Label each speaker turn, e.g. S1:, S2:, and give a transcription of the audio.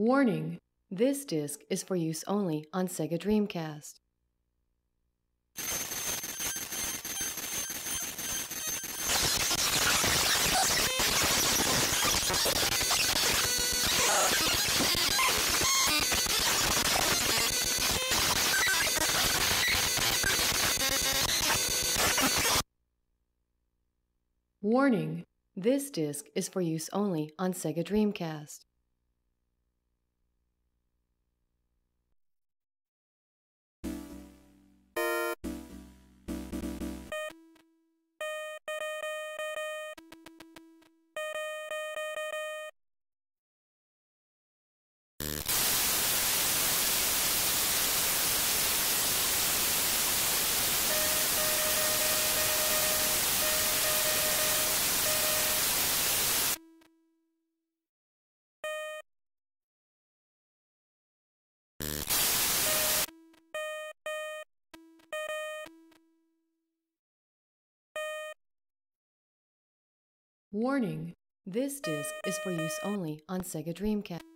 S1: Warning! This disc is for use only on Sega Dreamcast. Warning! This disc is for use only on Sega Dreamcast. Warning! This disc is for use only on Sega Dreamcast.